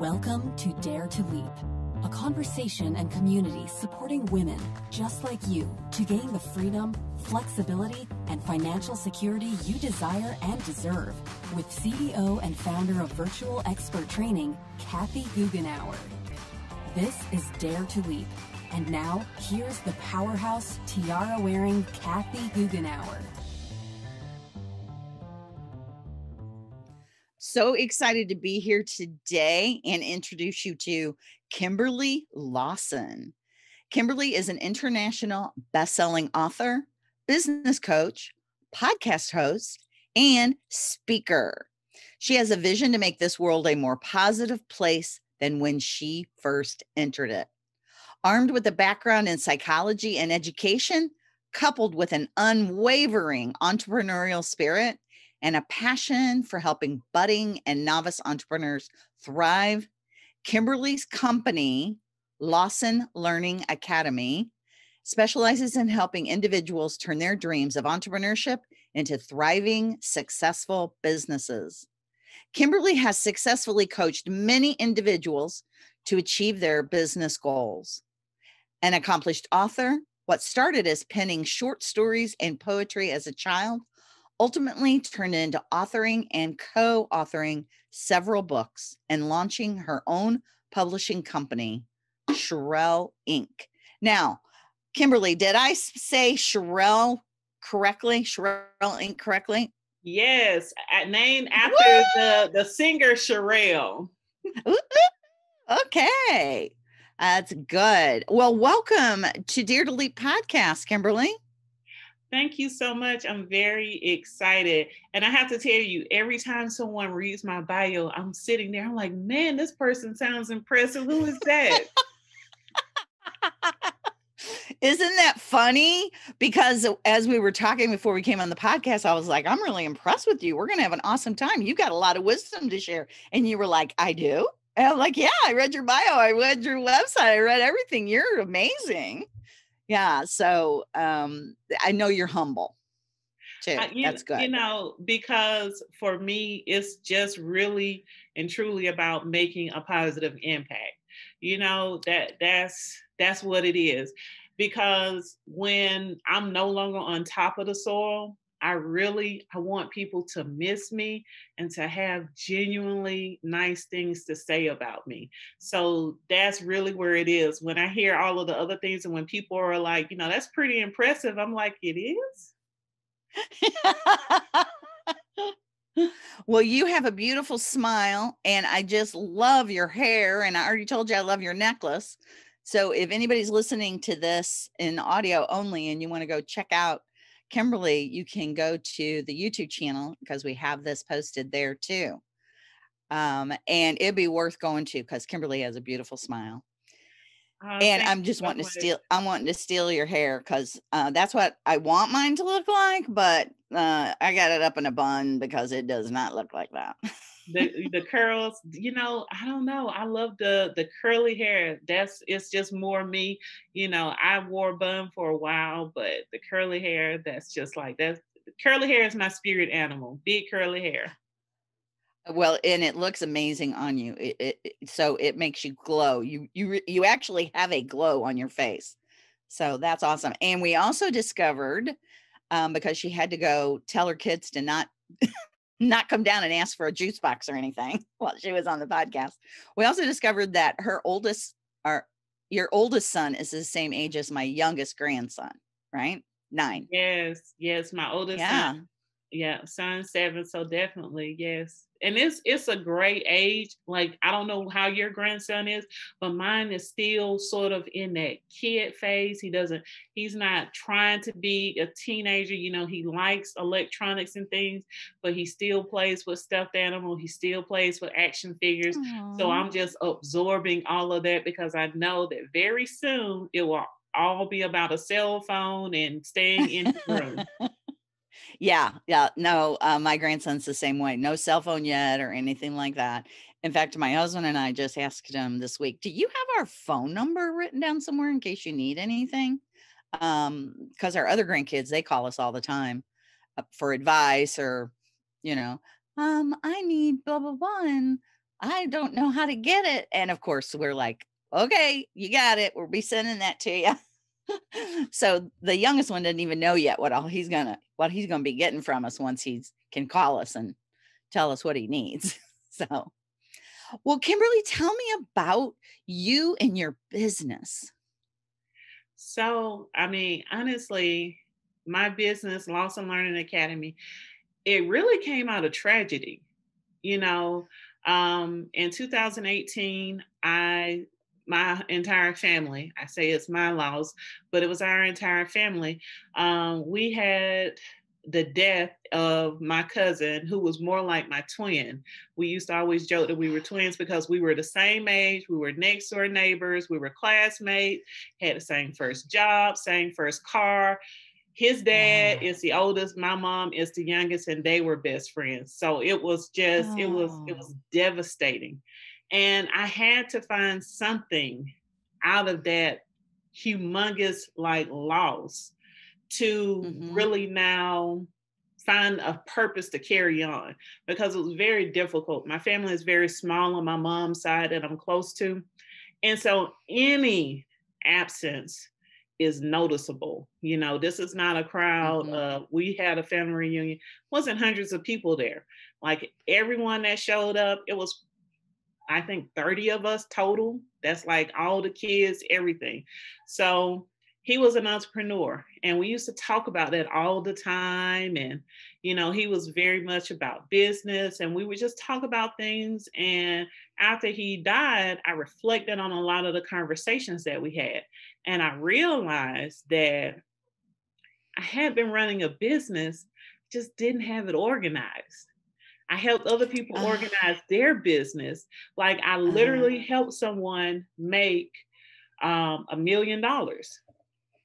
Welcome to Dare to Leap, a conversation and community supporting women just like you to gain the freedom, flexibility, and financial security you desire and deserve with CEO and founder of Virtual Expert Training, Kathy Goughenour. This is Dare to Leap. And now, here's the powerhouse tiara wearing Kathy Goughenour. So excited to be here today and introduce you to Kimberly Lawson. Kimberly is an international best-selling author, business coach, podcast host, and speaker. She has a vision to make this world a more positive place than when she first entered it. Armed with a background in psychology and education, coupled with an unwavering entrepreneurial spirit, and a passion for helping budding and novice entrepreneurs thrive, Kimberly's company, Lawson Learning Academy, specializes in helping individuals turn their dreams of entrepreneurship into thriving, successful businesses. Kimberly has successfully coached many individuals to achieve their business goals. An accomplished author, what started as penning short stories and poetry as a child ultimately turned into authoring and co authoring several books and launching her own publishing company, Sherelle Inc. Now, Kimberly, did I say Sherelle correctly? Sherelle Inc. correctly? Yes, named after the, the singer Sherelle. okay, that's good. Well, welcome to Dare to Leap podcast, Kimberly. Thank you so much. I'm very excited. And I have to tell you, every time someone reads my bio, I'm sitting there, I'm like, man, this person sounds impressive. Who is that? Isn't that funny? Because as we were talking before we came on the podcast, I was like, I'm really impressed with you. We're going to have an awesome time. You've got a lot of wisdom to share. And you were like, I do. And I'm like, yeah, I read your bio. I read your website. I read everything. You're amazing yeah so um i know you're humble too uh, you, that's good. you know because for me it's just really and truly about making a positive impact you know that that's that's what it is because when i'm no longer on top of the soil I really I want people to miss me and to have genuinely nice things to say about me. So that's really where it is. When I hear all of the other things and when people are like, you know, that's pretty impressive, I'm like, it is. well, you have a beautiful smile and I just love your hair and I already told you I love your necklace. So if anybody's listening to this in audio only and you want to go check out Kimberly, you can go to the YouTube channel because we have this posted there too. Um, and it'd be worth going to because Kimberly has a beautiful smile. Uh, and I'm just wanting to steal. I'm wanting to steal your hair because uh, that's what I want mine to look like. But uh, I got it up in a bun because it does not look like that. the the curls, you know, I don't know. I love the the curly hair. That's it's just more me. You know, I wore bun for a while, but the curly hair, that's just like that. curly hair is my spirit animal. Big curly hair. Well, and it looks amazing on you. It, it, it, so it makes you glow. You you you actually have a glow on your face. So that's awesome. And we also discovered um, because she had to go tell her kids to not not come down and ask for a juice box or anything while she was on the podcast. We also discovered that her oldest, or your oldest son, is the same age as my youngest grandson, right? Nine. Yes, yes, my oldest yeah. son. Yeah, son seven. So definitely, yes and it's it's a great age. Like I don't know how your grandson is, but mine is still sort of in that kid phase. He doesn't, he's not trying to be a teenager. You know, he likes electronics and things, but he still plays with stuffed animal. He still plays with action figures. Aww. So I'm just absorbing all of that because I know that very soon it will all be about a cell phone and staying in the room. Yeah, yeah. No, uh, my grandson's the same way. No cell phone yet or anything like that. In fact, my husband and I just asked him this week, "Do you have our phone number written down somewhere in case you need anything?" Um, because our other grandkids they call us all the time uh, for advice or, you know, um, I need blah blah blah, and I don't know how to get it. And of course, we're like, okay, you got it. We'll be sending that to you. so the youngest one didn't even know yet what all he's gonna what he's gonna be getting from us once he can call us and tell us what he needs. so well, Kimberly, tell me about you and your business. So, I mean, honestly, my business, Lawson Learning Academy, it really came out of tragedy. You know, um, in 2018, I my entire family, I say it's my loss, but it was our entire family. Um, we had the death of my cousin, who was more like my twin. We used to always joke that we were twins because we were the same age, we were next door neighbors, we were classmates, had the same first job, same first car. His dad is the oldest, my mom is the youngest, and they were best friends. So it was just, oh. it was, it was devastating. And I had to find something out of that humongous like loss to mm-hmm. really now find a purpose to carry on because it was very difficult. My family is very small on my mom's side that I'm close to. And so any absence is noticeable. You know, this is not a crowd. Mm-hmm. Uh, we had a family reunion, wasn't hundreds of people there. Like everyone that showed up, it was, I think, 30 of us total. That's like all the kids, everything. So he was an entrepreneur and we used to talk about that all the time and you know he was very much about business and we would just talk about things and after he died i reflected on a lot of the conversations that we had and i realized that i had been running a business just didn't have it organized I helped other people organize their business. Like I literally uh, helped someone make um, a million dollars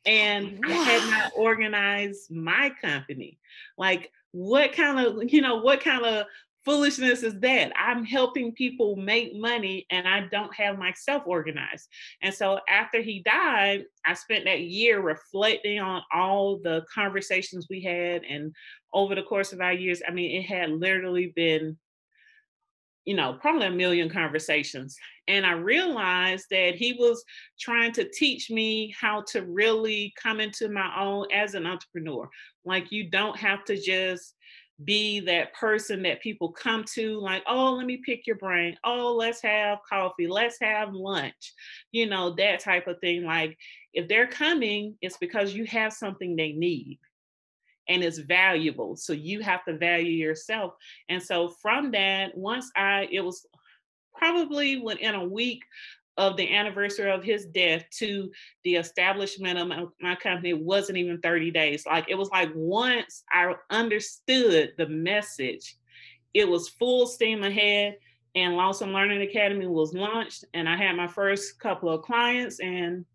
and wow. I had not organized my company. Like, what kind of, you know, what kind of foolishness is that? I'm helping people make money and I don't have myself organized. And so after he died, I spent that year reflecting on all the conversations we had. And over the course of our years, I mean, it had literally been you know, probably a million conversations. And I realized that he was trying to teach me how to really come into my own as an entrepreneur. Like, you don't have to just be that person that people come to, like, oh, let me pick your brain. Oh, let's have coffee. Let's have lunch. You know, that type of thing. Like, if they're coming, it's because you have something they need and it's valuable. So you have to value yourself. And so from that, once I, it was probably within a week of the anniversary of his death to the establishment of my, my, company wasn't even 30 days. Like it was like once I understood the message, it was full steam ahead. And Lawson Learning Academy was launched, and I had my first couple of clients, and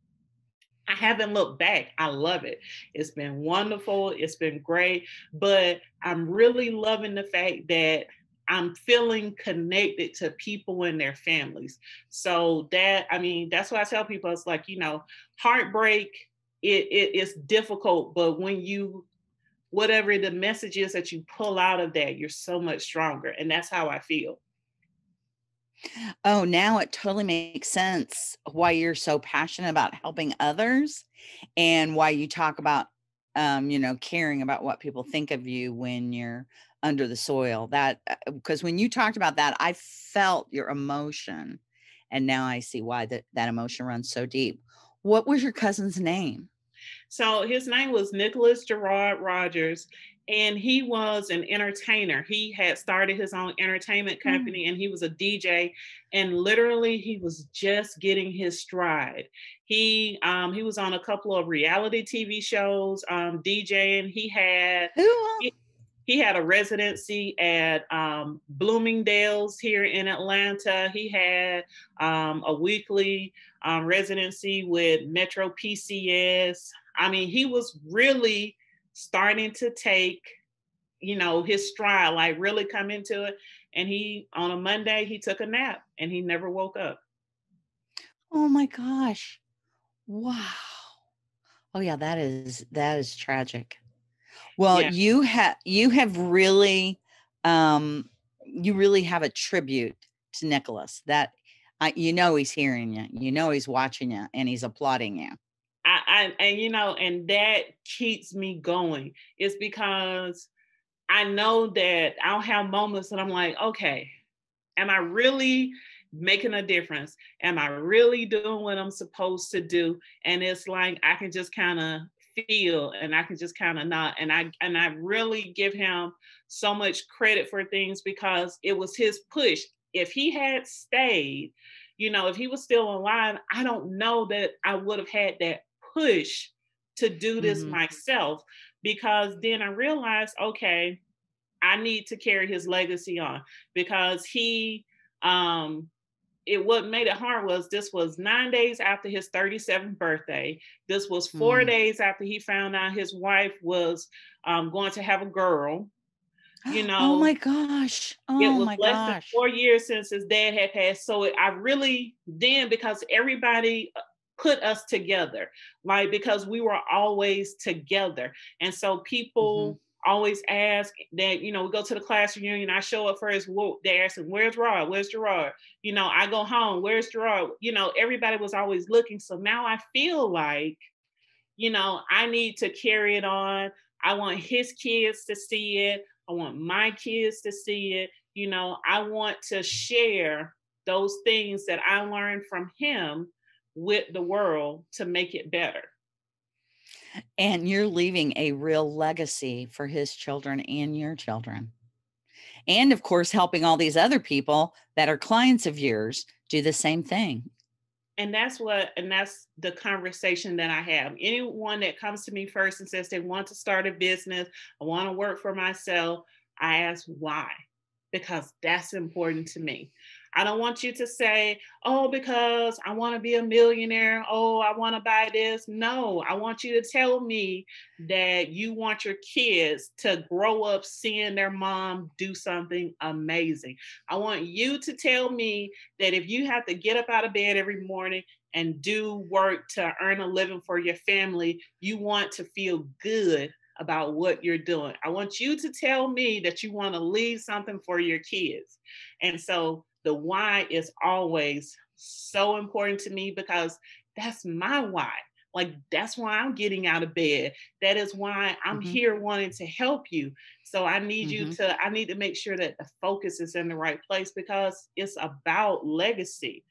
I haven't looked back. I love it. It's been wonderful. It's been great. But I'm really loving the fact that I'm feeling connected to people and their families. So that, I mean, that's why I tell people it's like, you know, heartbreak, it, it is difficult, but when you whatever the message is that you pull out of that, you're so much stronger. And that's how I feel. Oh, now it totally makes sense why you're so passionate about helping others and why you talk about um, you know, caring about what people think of you when you're under the soil. That because uh, when you talked about that, I felt your emotion. And now I see why that, that emotion runs so deep. What was your cousin's name? So his name was Nicholas Gerard Rogers, and he was an entertainer. He had started his own entertainment hmm. company mm. and he was a DJ and literally he was just getting his stride. He um, he was on a couple of reality TV shows um, DJing. He had he, he, had a residency at um, Bloomingdale's here in Atlanta. He had um, a weekly um, residency with Metro PCS. I mean, he was really starting to take, you know, his stride, like really come into it. And he, on a Monday, he took a nap and he never woke up. Oh my gosh. Wow. Oh yeah, that is that is tragic. Well, yeah. you have you have really um you really have a tribute to Nicholas. That uh, you know he's hearing you, you know he's watching you, and he's applauding you. I, I and you know, and that keeps me going. It's because I know that I'll have moments that I'm like, okay, am I really making a difference? Am I really doing what I'm supposed to do? And it's like I can just kind of feel and I can just kind of not and I and I really give him so much credit for things because it was his push. If he had stayed, you know, if he was still alive, I don't know that I would have had that push to do this mm-hmm. myself because then I realized, okay, I need to carry his legacy on because he um it what made it hard was this was nine days after his 37th birthday. This was 4 mm. days after he found out his wife was um, going to have a girl. You oh know, oh my gosh, oh it was my less gosh. than four years since his dad had passed. So it, I really then because everybody uh, put us together, like because we were always together, and so people. Mm-hmm always ask that, you know, we go to the class reunion, I show up first, well, they're asking, where's Rod? Where's Gerard? You know, I go home, where's Gerard? You know, everybody was always looking. So now I feel like, you know, I need to carry it on. I want his kids to see it. I want my kids to see it. You know, I want to share those things that I learned from him with the world to make it better and you're leaving a real legacy for his children and your children. And of course, helping all these other people that are clients of yours do the same thing. And that's what, and that's the conversation that I have. Anyone that comes to me first and says they want to start a business, I want to work for myself, I ask why, because that's important to me. I don't want you to say, oh, because I want to be a millionaire. Oh, I want to buy this. No, I want you to tell me that you want your kids to grow up seeing their mom do something amazing. I want you to tell me that if you have to get up out of bed every morning and do work to earn a living for your family, you want to feel good about what you're doing. I want you to tell me that you want to leave something for your kids. And so the why is always so important to me because that's my why. Like that's why I'm getting out of bed. That is why I'm mm-hmm. here wanting to help you. So I need mm-hmm. you to I need to make sure that the focus is in the right place because it's about legacy.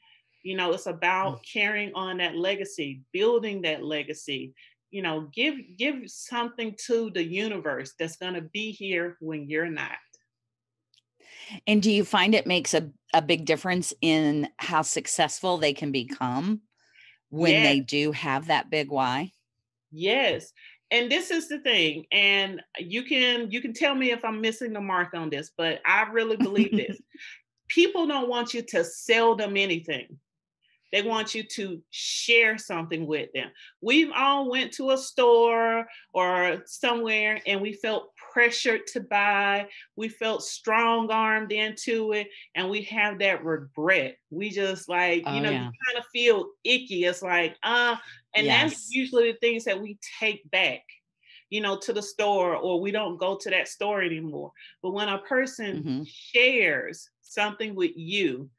You know, it's about mm-hmm. carrying on that legacy, building that legacy. You know, give give something to the universe that's going to be here when you're not. And do you find it makes a, a big difference in how successful they can mm-hmm. become when yes. they do have that big why? Yes. And this is the thing, and you can you can tell me if I'm missing the mark on this, but I really believe this. People don't want you to sell them anything. They want you to share something with them. We've all went to a store or somewhere and we felt pressured to buy. We felt strong armed into it and we have that regret. We just like, oh, you know, yeah. you kind of feel icky. It's like, uh, and yes. that's usually the things that we take back you know, to the store or we don't go to that store anymore. But when a person mm-hmm. shares something with you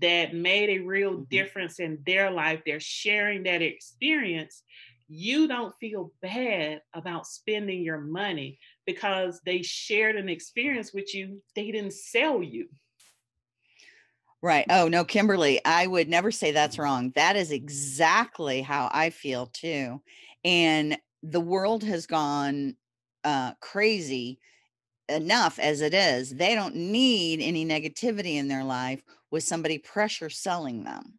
that made a real mm-hmm. difference in their life, they're sharing that experience, you don't feel bad about spending your money because they shared an experience with you, they didn't sell you. Right. Oh, no, Kimberly, I would never say that's wrong. That is exactly how I feel too. And the world has gone uh, crazy enough as it is. They don't need any negativity in their life with somebody pressure selling them.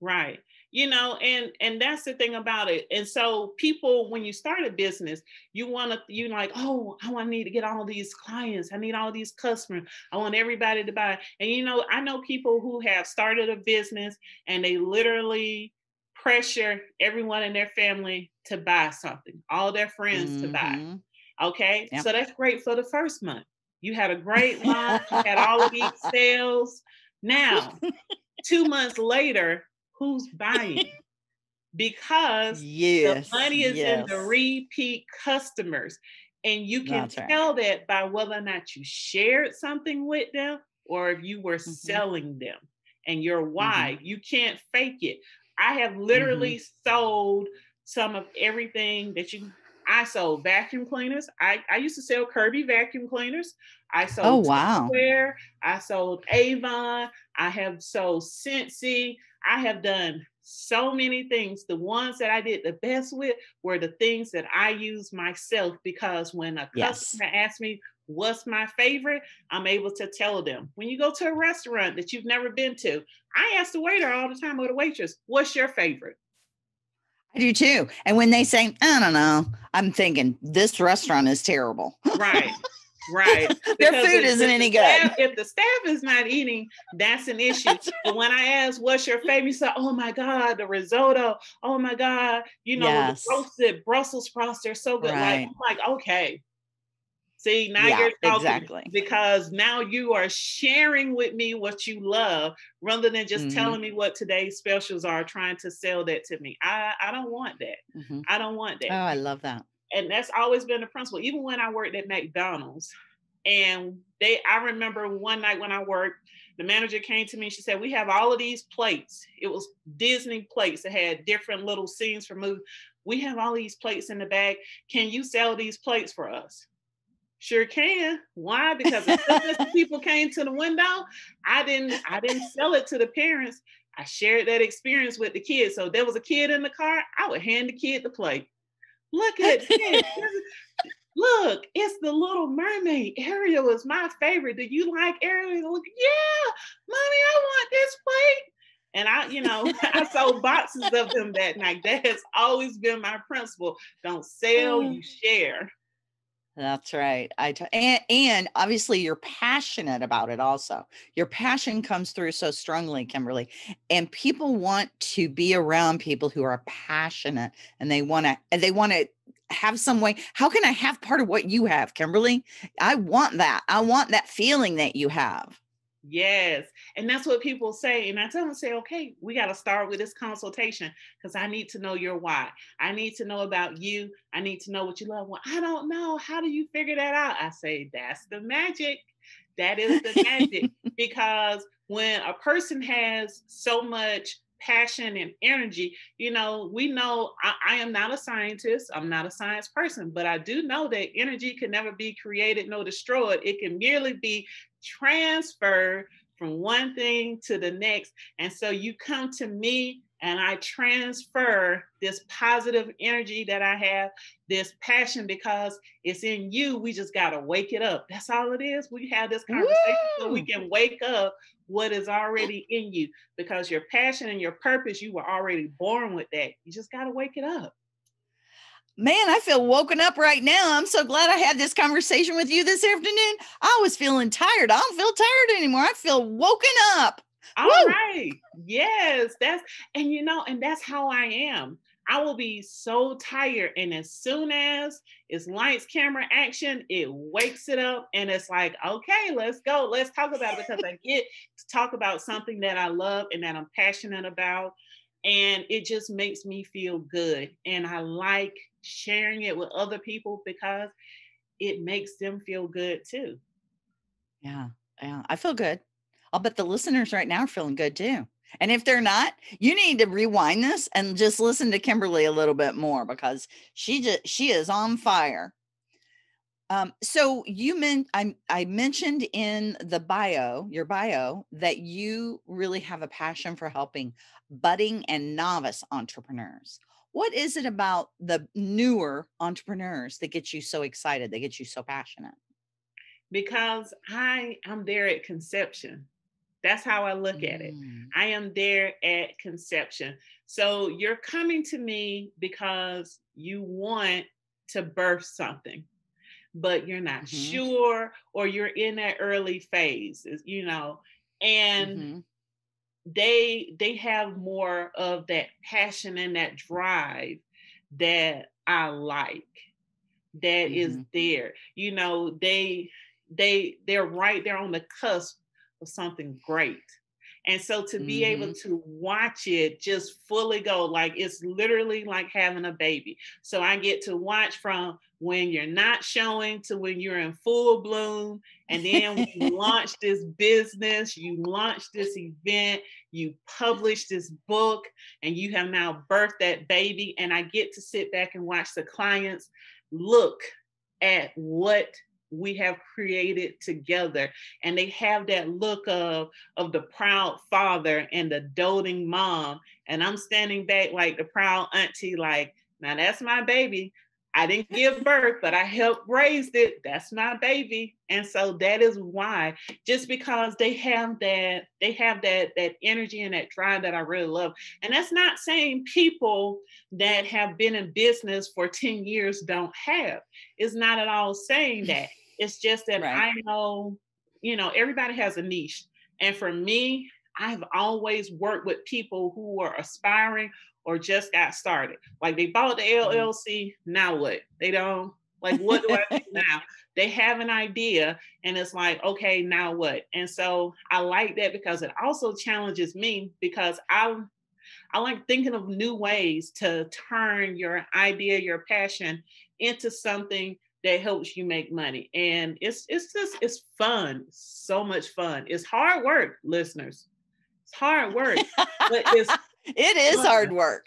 Right. You know, and and that's the thing about it. And so people, when you start a business, you want to, you like, oh, I want to need to get all these clients. I need all these customers. I want everybody to buy. And you know, I know people who have started a business and they literally pressure everyone in their family to buy something, all their friends mm-hmm. to buy. Mm-hmm. Okay. Yep. So that's great for the first month. You had a great month you had all of these sales. Now, two months later, who's buying? Because yes, the money is yes. in the repeat customers. And you can That's tell right. that by whether or not you shared something with them or if you were mm-hmm. selling them and your why. Mm-hmm. You can't fake it. I have literally mm-hmm. sold some of everything that you I sold vacuum cleaners. I, I used to sell Kirby vacuum cleaners. I sold oh, wow. Tupperware. I sold Avon. I have sold Scentsy. I have done so many things. The ones that I did the best with were the things that I use myself because when a yes. customer asks me what's my favorite, I'm able to tell them. When you go to a restaurant that you've never been to, I ask the waiter all the time or the waitress, what's your favorite? I do too. And when they say, I don't know, I'm thinking this restaurant is terrible. Right. Right. Their food isn't any good. Staff, if the staff is not eating, that's an issue. but when I ask what's your favorite, you say, Oh my God, the risotto. Oh my God, you know, yes. the roasted Brussels sprouts, they're so good. Right. Like, like, okay, See, now yeah, you're talking exactly. because now you are sharing with me what you love rather than just mm-hmm. telling me what today's specials are, trying to sell that to me. I, I don't want that. Mm-hmm. I don't want that. Oh, I love that. And that's always been the principle. Even when I worked at McDonald's, and they, I remember one night when I worked, the manager came to me. She said, "We have all of these plates. It was Disney plates that had different little scenes from movies. We have all these plates in the bag. Can you sell these plates for us?" Sure can. Why? Because as soon as the people came to the window, I didn't I didn't sell it to the parents. I shared that experience with the kids. So there was a kid in the car, I would hand the kid the plate. Look at this. Look, it's the little mermaid. Ariel is my favorite. Do you like Ariel? Look, yeah, mommy, I want this plate. And I, you know, I sold boxes of them that night. That has always been my principle. Don't sell, mm. you share. That's right. I t- and and obviously you're passionate about it also. Your passion comes through so strongly, Kimberly. And people want to be around people who are passionate and they want to and they want to have some way. How can I have part of what you have, Kimberly? I want that. I want that feeling that you have. Yes. And that's what people say. And I tell them, say, okay, we got to start with this consultation because I need to know your why. I need to know about you. I need to know what you love. Well, I don't know. How do you figure that out? I say, that's the magic. That is the magic. because when a person has so much passion and energy, you know, we know I, I, am not a scientist, I'm not a science person, but I do know that energy can never be created nor destroyed. It can merely be transferred from one thing to the next. And so you come to me and I transfer this positive energy that I have, this passion, because it's in you. We just got to wake it up. That's all it is. We have this conversation Woo! so we can wake up what is already in you because your passion and your purpose, you were already born with that. You just got to wake it up. Man, I feel woken up right now. I'm so glad I had this conversation with you this afternoon. I was feeling tired. I don't feel tired anymore. I feel woken up. All Woo! right. Yes, that's and you know, and that's how I am. I will be so tired. And as soon as it's lights, camera, action, it wakes it up. And it's like, okay, let's go. Let's talk about it because I get to talk about something that I love and that I'm passionate about. And it just makes me feel good. And I like sharing it with other people because it makes them feel good too. Yeah. Yeah. I feel good. I'll bet the listeners right now are feeling good too. And if they're not, you need to rewind this and just listen to Kimberly a little bit more because she just she is on fire. Um, so you meant I I mentioned in the bio, your bio, that you really have a passion for helping budding and novice entrepreneurs. What is it about the newer entrepreneurs that gets you so excited that gets you so passionate? Because i am there at conception that's how i look mm. at it mm. i am there at conception so you're coming to me because you want to birth something but you're not mm-hmm. sure or you're in that early phase you know and mm-hmm they they have more of that passion and that drive that I like that mm-hmm. is there. You know, they they they're right there on the cusp of something great. And so to be mm-hmm. able to watch it just fully go, like it's literally like having a baby. So I get to watch from when you're not showing to when you're in full bloom. And then you launch this business, you launch this event, you publish this book, and you have now birthed that baby. And I get to sit back and watch the clients look at what we have created together. And they have that look of of the proud father and the doting mom. And i'm standing back like the proud auntie like now that's my baby I didn't give birth, but I helped raise it. That's my baby. And so that is why, just because they have that, they have that that energy and that drive that I really love. And that's not saying people that have been in business for 10 years don't have. It's not at all saying that. It's just that right. I know, you know, everybody has a niche. And for me, I've always worked with people who are aspiring or just got started. Like they bought the mm-hmm. LLC, now what? They don't like what do I do now? They have an idea and it's like, okay, now what? And so I like that because it also challenges me because I I like thinking of new ways to turn your idea, your passion into something that helps you make money. And it's it's just it's fun, so much fun. It's hard work, listeners. It's hard work, but it's it is fun. hard work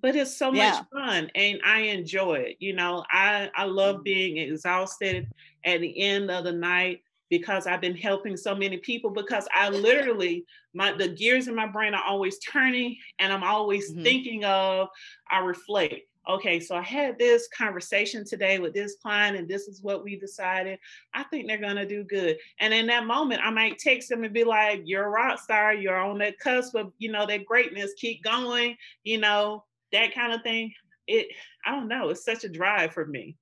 but it's so yeah. much fun and i enjoy it you know i i love being exhausted at the end of the night because i've been helping so many people because i literally my the gears in my brain are always turning and i'm always mm-hmm. thinking of i reflect okay, so I had this conversation today with this client, and this is what we decided. I think they're gonna do good. And in that moment, I might text them and be like, "You're a rock star. You're on that cusp of, you know, that greatness. Keep going. You know, that kind of thing." It, I don't know. It's such a drive for me.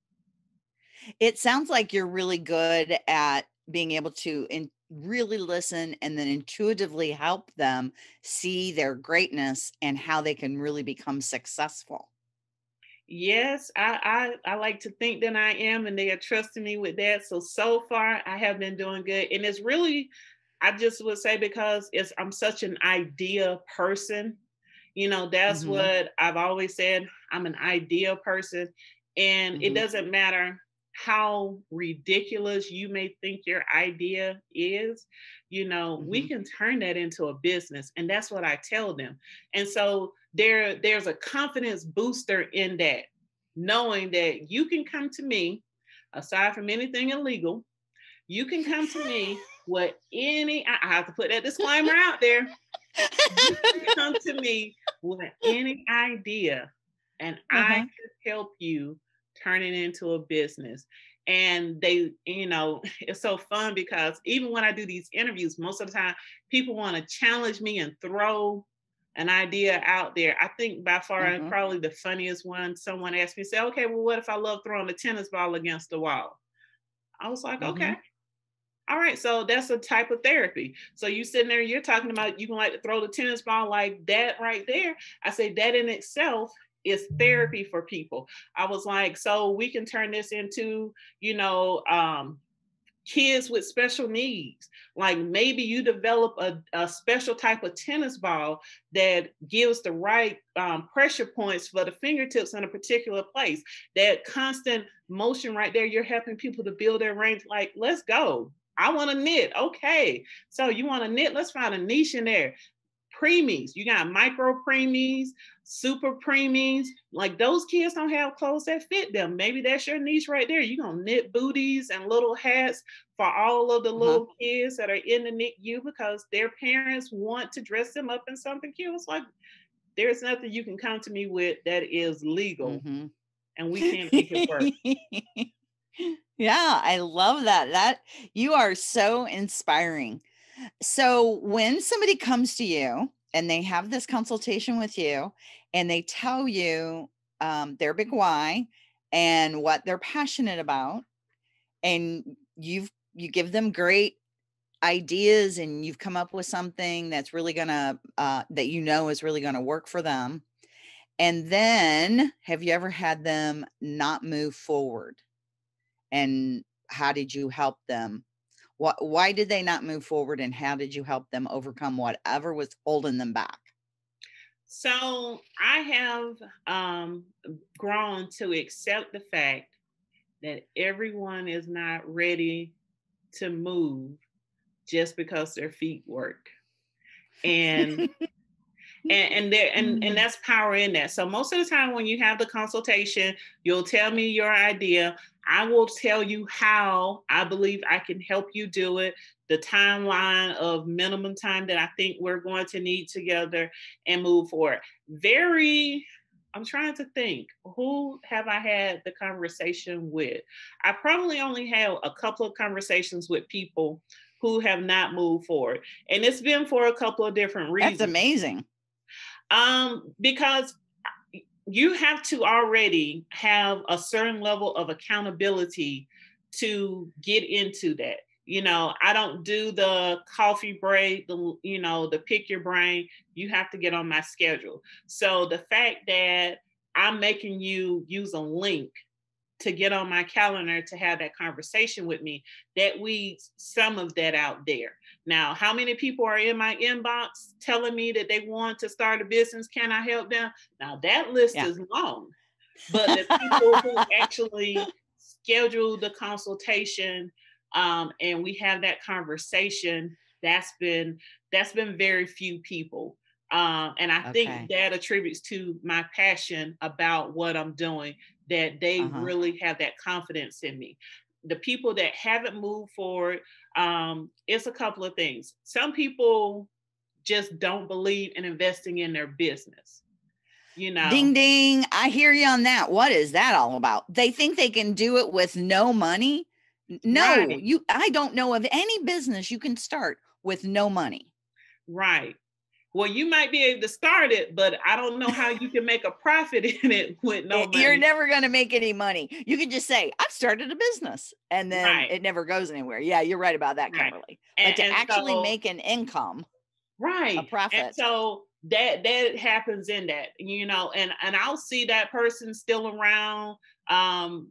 It sounds like you're really good at being able to in, really listen and then intuitively help them see their greatness and how they can really become successful. Yes, I, I I like to think that I am, and they are trusting me with that. So so far, I have been doing good, and it's really, I just would say because it's I'm such an idea person. You know, that's mm-hmm. what I've always said. I'm an idea person, and mm-hmm. it doesn't matter how ridiculous you may think your idea is you know mm-hmm. we can turn that into a business and that's what i tell them and so there there's a confidence booster in that knowing that you can come to me aside from anything illegal you can come to me with any i have to put that disclaimer out there you can come to me with any idea and uh-huh. i can help you turn it into a business and they you know it's so fun because even when i do these interviews most of the time people want to challenge me and throw an idea out there. I think by far mm-hmm. probably the funniest one. Someone asked me, say, okay, well, what if I love throwing a tennis ball against the wall? I was like, mm-hmm. okay. All right, so that's a type of therapy. So you sitting there, you're talking about you can like to throw the tennis ball like that right there. I say that in itself is therapy for people. I was like, so we can turn this into, you know, um, kids with special needs. Like maybe you develop a, a special type of tennis ball that gives the right um, pressure points for the fingertips in a particular place. That constant motion right there, you're helping people to build their range. Like, let's go. I want to knit. Okay. So you want to knit? Let's find a niche in there preemies. You got micro preemies, super preemies. Like those kids don't have clothes that fit them. Maybe that's your niche right there. You're gonna knit booties and little hats for all of the uh-huh. little kids that are in the NICU because their parents want to dress them up in something cute. It's like there's nothing you can come to me with that is legal mm-hmm. and we can't make it work. yeah, I love that. That you are so inspiring. So when somebody comes to you and they have this consultation with you and they tell you um, their big why and what they're passionate about, and you've you give them great ideas and you've come up with something that's really gonna uh, that you know is really gonna work for them and then have you ever had them not move forward? And how did you help them what, why did they not move forward and how did you help them overcome whatever was holding them back? So I have um, grown to accept the fact that everyone is not ready to move just because their feet work. And and and there and, and mm-hmm. that's power in that. So most of the time when you have the consultation, you'll tell me your idea. I will tell you how I believe I can help you do it, the timeline of minimum time that I think we're going to need together and move forward. Very I'm trying to think who have I had the conversation with? I probably only had a couple of conversations with people who have not moved forward. And it's been for a couple of different reasons. That's amazing. Um, because you have to already have a certain level of accountability to get into that. You know i don't do the coffee break the you know the pick your brain. You have to get on my schedule. So the fact that i'm making you use a link to get on my calendar to have that conversation with me that weeds some of that out there now how many people are in my inbox telling me that they want to start a business can i help them now that list yeah. is long but the people who actually schedule the consultation um, and we have that conversation that's been that's been very few people um, and i okay. think that attributes to my passion about what i'm doing that they uh-huh. really have that confidence in me the people that haven't moved forward um, it's a couple of things. Some people just don't believe in investing in their business you know? Ding ding. I hear you on that. What is that all about? They think they can do it with no money? No, right. you I don't know of any business you can start with no money. Right. Well, you might be able to start it, but I don't know how you can make a profit in it with no money. You're never going to make any money. You can just say, I've started a business and then right. it never goes anywhere. Yeah, you're right about that, Kimberly. Right. And, but to actually so, make an income, right. A profit. And so that that happens in that, you know, and and I'll see that person still around um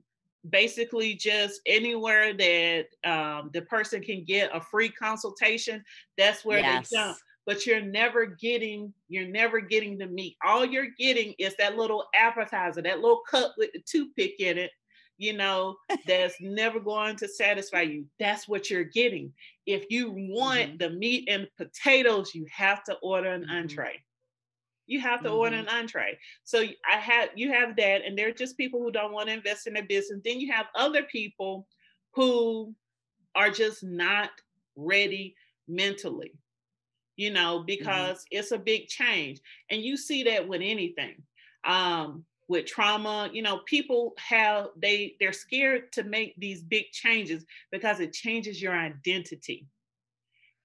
basically just anywhere that um, the person can get a free consultation that's where yes. they jump but you're never getting you're never getting the meat all you're getting is that little appetizer that little cup with the toothpick in it you know that's never going to satisfy you that's what you're getting if you want mm-hmm. the meat and potatoes you have to order an mm-hmm. entree you have to mm-hmm. order an entree. So I had you have that, and there are just people who don't want to invest in their business. Then you have other people who are just not ready mentally, you know, mm-hmm. because mm-hmm. it's a big change. And you see that with anything. Um, with trauma, you know, people have they they're scared to make these big changes because it changes your identity.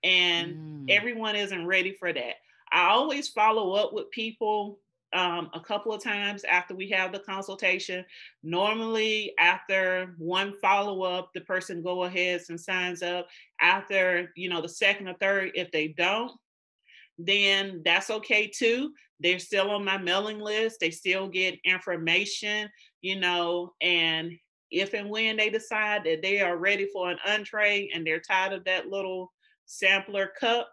And mm. everyone isn't ready for that. I always follow up with people um, a couple of times after we have the consultation. Normally, after one follow up, the person go ahead and signs up. After you know the second or third, if they don't, then that's okay too. They're still on my mailing list. They still get information, you know, and if and when they decide that they are ready for an entree and they're tired of that little sampler cup,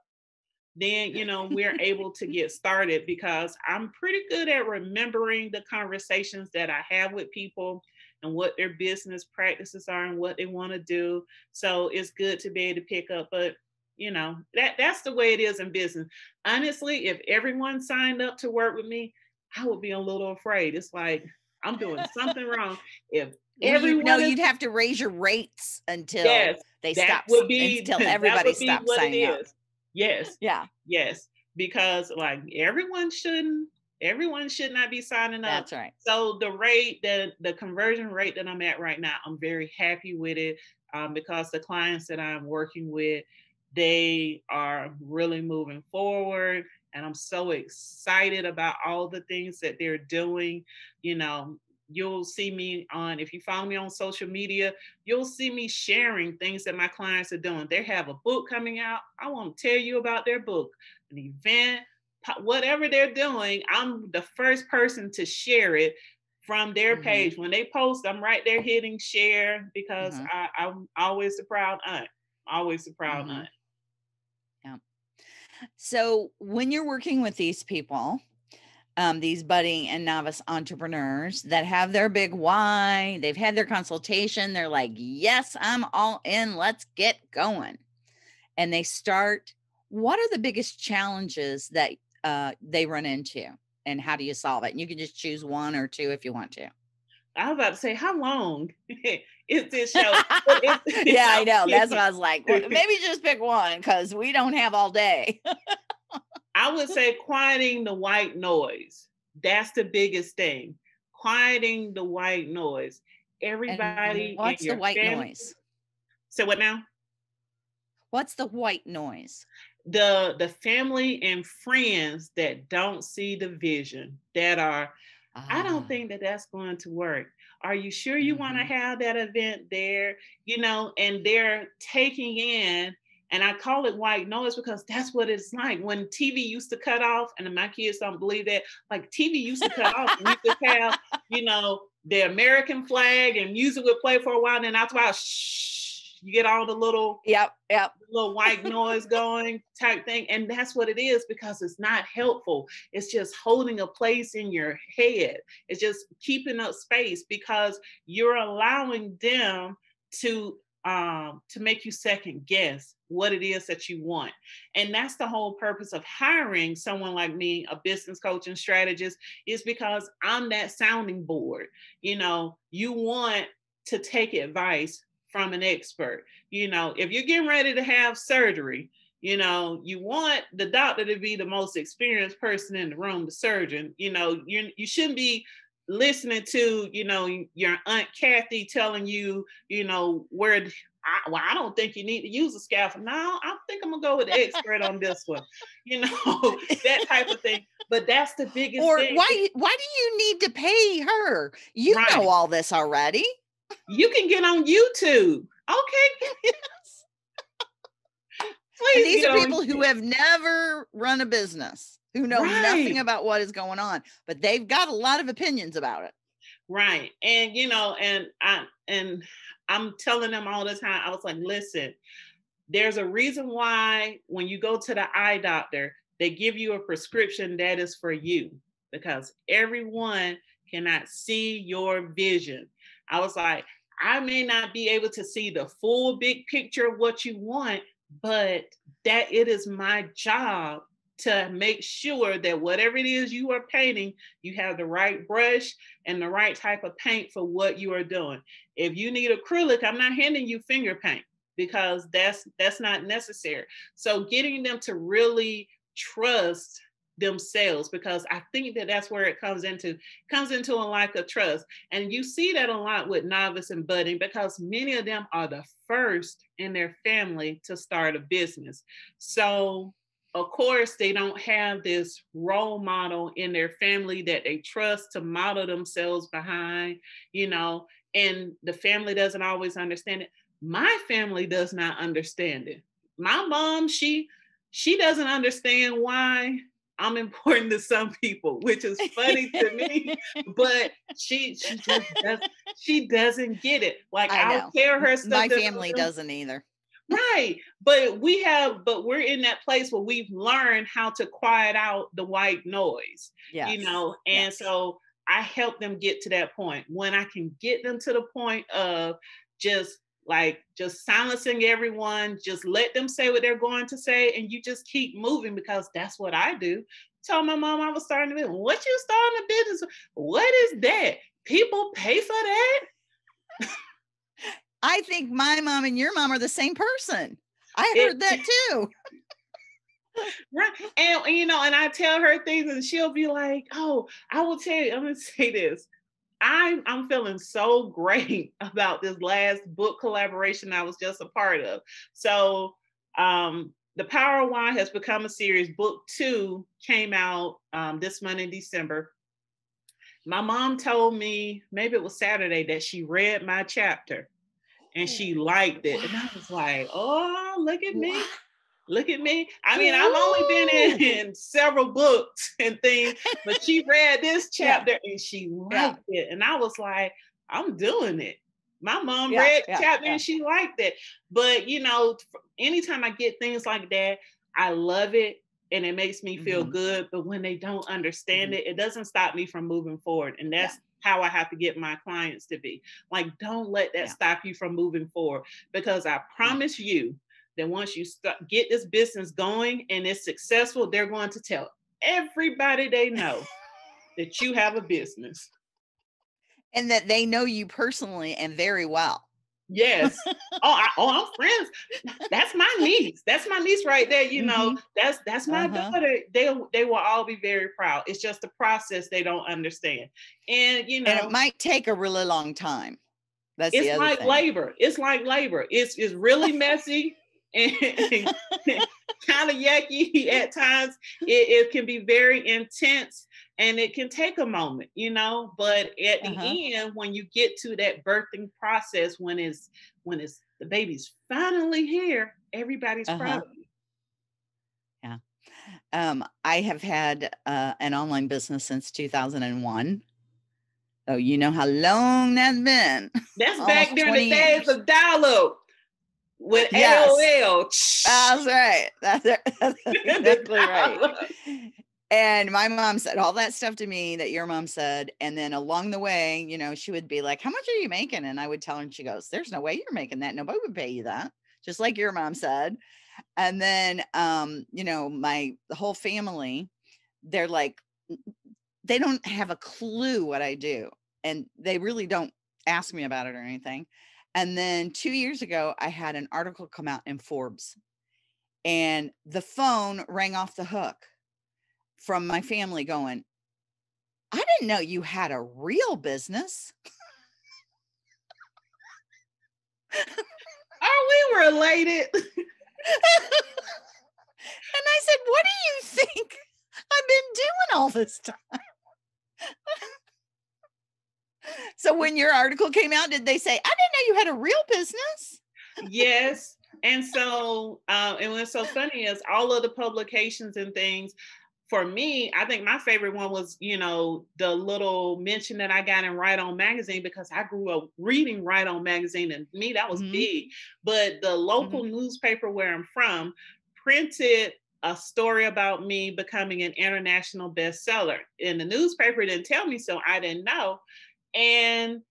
then you know we're able to get started because i'm pretty good at remembering the conversations that i have with people and what their business practices are and what they want to do so it's good to be able to pick up but you know that that's the way it is in business honestly if everyone signed up to work with me i would be a little afraid it's like i'm doing something wrong if everyone no you'd have to raise your rates until yes, they stop would be, until everybody stops signing up Yes. Yeah. Yes. Because like everyone shouldn't everyone should not be signing up. That's right. So the rate that the conversion rate that I'm at right now, I'm very happy with it um, because the clients that I'm working with, they are really moving forward. And I'm so excited about all the things that they're doing. You know, you'll see me on if you follow me on social media you'll see me sharing things that my clients are doing they have a book coming out i want to tell you about their book an event whatever they're doing i'm the first person to share it from their mm-hmm. page when they post i'm right there hitting share because mm-hmm. I, i'm always the proud aunt always the proud mm-hmm. aunt so when you're working with these people um, these budding and novice entrepreneurs that have their big why. They've had their consultation. They're like, yes, I'm all in. Let's get going. And they start. What are the biggest challenges that uh, they run into? And how do you solve it? And you can just choose one or two if you want to. I was about to say, how long is this show? yeah, I know. That's what I was like. Maybe just pick one because we don't have all day. I would say quieting the white noise. That's the biggest thing. Quieting the white noise. Everybody. And what's the white family, noise? So what now? What's the white noise? The the family and friends that don't see the vision, that are, ah. I don't ah. think that that's going to work. Are you sure you mm-hmm. want to have that event there? You know, and they're taking in and I call it white noise because that's what it's like. When TV used to cut off, and my kids don't believe that, like TV used to cut off, and you could have, you know, the American flag and music would play for a while, and then after a while, shh, you get all the little, yep, yep, little white noise going type thing. And that's what it is because it's not helpful. It's just holding a place in your head. It's just keeping up space because you're allowing them to um, to make you second guess what it is that you want. And that's the whole purpose of hiring someone like me, a business coach and strategist, is because I'm that sounding board. You know, you want to take advice from an expert. You know, if you're getting ready to have surgery, you know, you want the doctor to be the most experienced person in the room, the surgeon. You know, you you shouldn't be listening to you know your aunt kathy telling you you know where I, well, I don't think you need to use a scaffold. No, I think I'm gonna go with the expert on this one. You know, that type of thing. But that's the biggest or thing. why why do you need to pay her? You right. know all this already. You can get on YouTube. Okay. Please. And these are people who have never run a business who know right. nothing about what is going on, but they've got a lot of opinions about it. Right. And you know, and I and I'm telling them all the time, I was like, listen, there's a reason why when you go to the eye doctor, they give you a prescription that is for you because everyone cannot see your vision. I was like, I may not be able to see the full big picture of what you want, but that it is my job to make sure that whatever it is you are painting, you have the right brush and the right type of paint for what you are doing. If you need acrylic, I'm not handing you finger paint because that's that's not necessary. So getting them to really trust themselves because I think that that's where it comes into comes into a lack of trust. And you see that a lot with novice and budding because many of them are the first in their family to start a business. So of course, they don't have this role model in their family that they trust to model themselves behind, you know, and the family doesn't always understand it. My family does not understand it. My mom, she she doesn't understand why I'm important to some people, which is funny to me, but she she just does, she doesn't get it. Like I will care her stuff. My family doesn't either right but we have but we're in that place where we've learned how to quiet out the white noise yes. you know and yes. so i help them get to that point when i can get them to the point of just like just silencing everyone just let them say what they're going to say and you just keep moving because that's what i do tell my mom i was starting a business what you starting a business what is that people pay for that I think my mom and your mom are the same person. I heard it, that too. right. And, and, you know, and I tell her things and she'll be like, oh, I will tell you, I'm gonna say this. I'm I'm feeling so great about this last book collaboration I was just a part of. So um the Power of Why has become a series. Book two came out um, this month in December. My mom told me, maybe it was Saturday, that she read my chapter and she liked it. And I was like, oh, look at me. Look at me. I mean, I've only been in, in several books and things, but she read this chapter yeah. and she liked yeah. it. And I was like, I'm doing it. My mom yeah, read chapter and she liked it. But you know, anytime I get things like that, I love it and it makes me feel mm-hmm. good. But when they don't understand mm-hmm. it, it doesn't stop me from moving forward. And that's how I have to get my clients to be. Like, don't let that stop you from moving forward because I promise you that once you start, get this business going and it's successful, they're going to tell everybody they know that you have a business and that they know you personally and very well. Yes. oh, I, oh, I'm friends. That's my niece. That's my niece right there. You know, mm-hmm. that's that's my uh-huh. daughter. They they will all be very proud. It's just the process they don't understand, and you know, and it might take a really long time. That's it's like thing. labor. It's like labor. It's it's really messy and, kind of yucky at times. It, it can be very intense and it can take a moment you know but at the uh-huh. end when you get to that birthing process when it's when it's the baby's finally here everybody's uh-huh. proud of you yeah um, i have had uh, an online business since 2001 so you know how long that's been that's back during the days of dial-up with yes. AOL. That's right. That's, that's exactly right. And my mom said all that stuff to me that your mom said. And then along the way, you know, she would be like, How much are you making? And I would tell her, and she goes, There's no way you're making that. Nobody would pay you that. Just like your mom said. And then, um, you know, my the whole family, they're like, they don't have a clue what I do. And they really don't ask me about it or anything. And then two years ago, I had an article come out in Forbes, and the phone rang off the hook from my mm. family going, I didn't know you had a real business. Are we related? and I said, What do you think I've been doing all this time? so when your article came out, did they say, I didn't know you had a real business? yes. And so, uh, and what's so funny is all of the publications and things, for me, I think my favorite one was, you know, the little mention that I got in Right On Magazine because I grew up reading Right On Magazine and me, that was mm-hmm. big. But the local mm-hmm. newspaper where I'm from printed a story about me becoming an international bestseller. And the newspaper didn't tell me so, I didn't know. And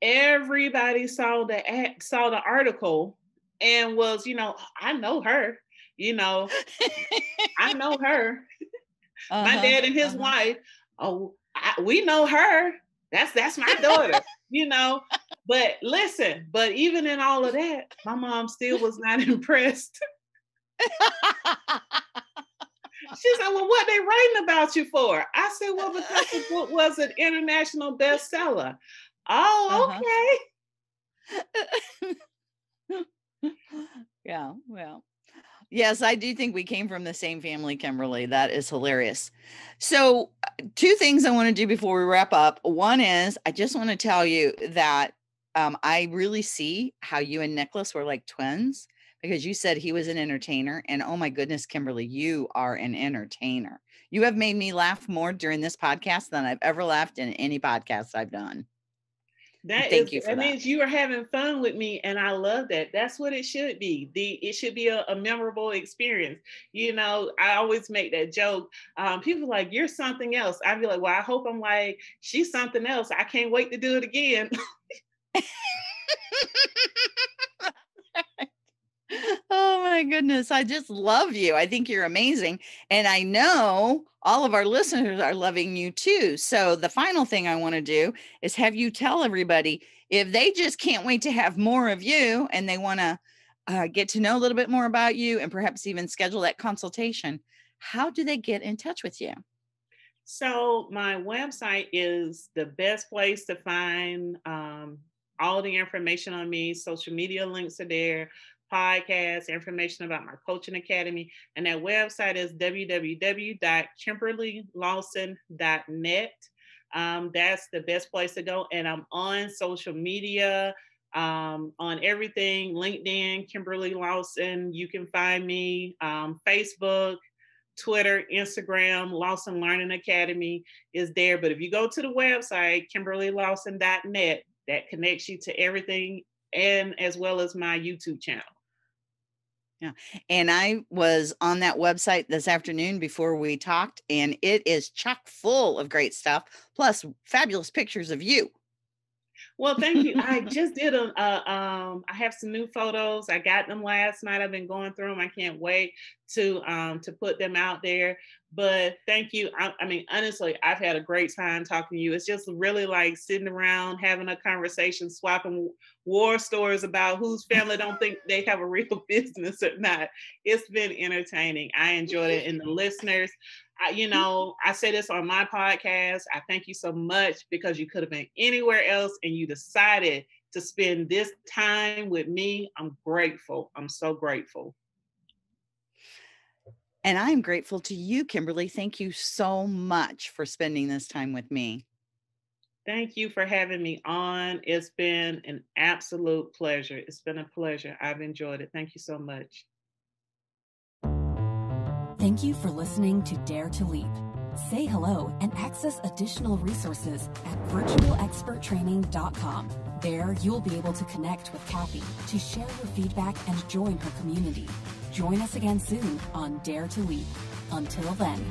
everybody saw the saw the article and was, you know, I know her, you know, I know her. Uh-huh, my dad and his uh-huh. wife, oh, I, we know her. That's that's my daughter, you know. But listen, but even in all of that, my mom still was not impressed. She said, Well, what they writing about you for? I said, Well, because the book was an international bestseller. Oh, uh-huh. okay. yeah, well. Yes, I do think we came from the same family, Kimberly. That is hilarious. So, uh, two things I want to do before we wrap up. One is I just want to tell you that um, I really see how you and Nicholas were like twins because you said he was an entertainer. And oh my goodness, Kimberly, you are an entertainer. You have made me laugh more during this podcast than I've ever laughed in any podcast I've done. That Thank is, you that, that, means you are having fun with me, and I love that. That's what it should be. The it should be a, a memorable experience. You know, I always make that joke. Um, people like you're something else. I'd be like, well, I hope I'm like she's something else. I can't wait to do it again. oh my goodness. I just love you. I think you're amazing. And I know all of our listeners are loving you too. So the final thing I want to do is have you tell everybody if they just can't wait to have more of you and they want to uh, get to know a little bit more about you and perhaps even schedule that consultation, how do they get in touch with you? So my website is the best place to find um, all the information on me. Social media links are there podcasts, information about my coaching academy. And that website is www.kimberlylawson.net. Um, that's the best place to go. And I'm on social media, um, on everything LinkedIn, Kimberly Lawson. You can find me, um, Facebook, Twitter, Instagram, Lawson Learning Academy is there. But if you go to the website, kimberlylawson.net, that connects you to everything and as well as my YouTube channel. Yeah. And I was on that website this afternoon before we talked, and it is chock full of great stuff, plus fabulous pictures of you. Well, thank you. I just did a, um, I have some new photos. I got them last night. I've been going through them. I can't wait to um, to put them out there. But thank you. I, I, mean, honestly, I've had a great time talking to you. It's just really like sitting around having a conversation, swapping war stories about whose family don't think they have a real business or not. It's been entertaining. I enjoyed it, and the listeners. I, you know, I say this on my podcast. I thank you so much because you could have been anywhere else and you decided to spend this time with me. I'm grateful. I'm so grateful. And I'm grateful to you, Kimberly. Thank you so much for spending this time with me. Thank you for having me on. It's been an absolute pleasure. It's been a pleasure. I've enjoyed it. Thank you so much. Thank you for listening to Dare to Leap. Say hello and access additional resources at virtualexperttraining.com. There, you'll be able to connect with Kathy to share your feedback and join her community. Join us again soon on Dare to Leap. Until then.